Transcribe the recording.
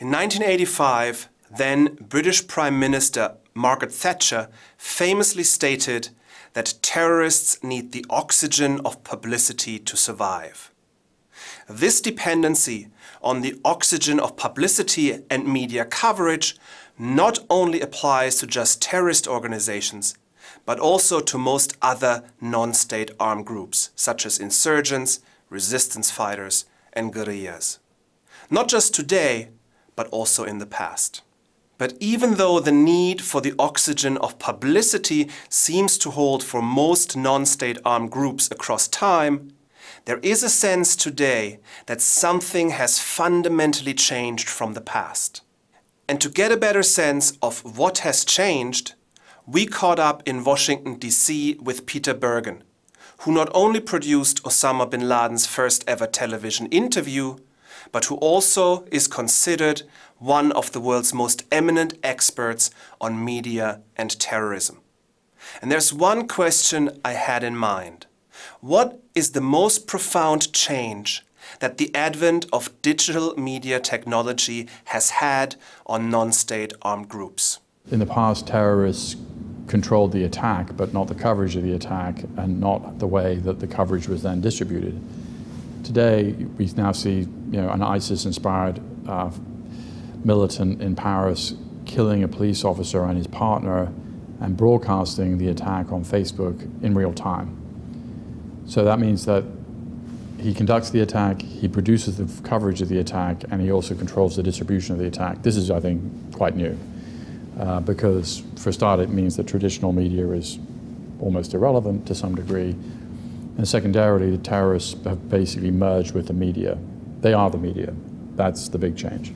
1985, then British Prime Minister Margaret Thatcher famously stated that terrorists need the oxygen of publicity to survive. This dependency on the oxygen of publicity and media coverage not only applies to just terrorist organizations, but also to most other non-state armed groups, such as insurgents, resistance fighters, and guerrillas. Not just today, but also in the past. But even though the need for the oxygen of publicity seems to hold for most non-state armed groups across time, there is a sense today that something has fundamentally changed from the past. And to get a better sense of what has changed, we caught up in Washington, D.C. with Peter Bergen, who not only produced Osama bin Laden's first ever television interview, but who also is considered one of the world's most eminent experts on media and terrorism. And there's one question I had in mind. What is the most profound change that the advent of digital media technology has had on non-state armed groups? In the past, terrorists controlled the attack, but not the coverage of the attack and not the way that the coverage was then distributed. Today, we now see you know, an ISIS-inspired uh, militant in Paris killing a police officer and his partner and broadcasting the attack on Facebook in real time. So that means that he conducts the attack, he produces the coverage of the attack, and he also controls the distribution of the attack. This is, I think, quite new. Uh, because, for a start, it means that traditional media is almost irrelevant to some degree. And secondarily, the terrorists have basically merged with the media. They are the media. That's the big change.